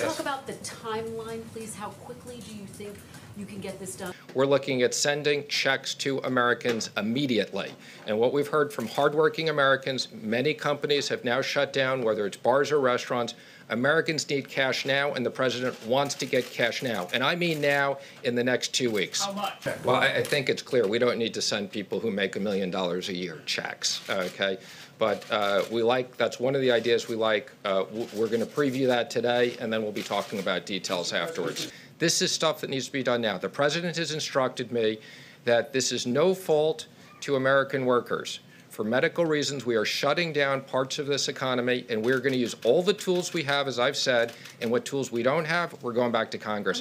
Yes. talk about the timeline, please? How quickly do you think you can get this done? We're looking at sending checks to Americans immediately. And what we've heard from hardworking Americans, many companies have now shut down, whether it's bars or restaurants. Americans need cash now, and the president wants to get cash now. And I mean now, in the next two weeks. How much? Well, I, I think it's clear, we don't need to send people who make a million dollars a year checks, okay? But uh, we like, that's one of the ideas we like. Uh, We're going to preview that today, and then we'll be talking about details afterwards. This is stuff that needs to be done now. The president has instructed me that this is no fault to American workers. For medical reasons, we are shutting down parts of this economy, and we're going to use all the tools we have, as I've said, and what tools we don't have, we're going back to Congress.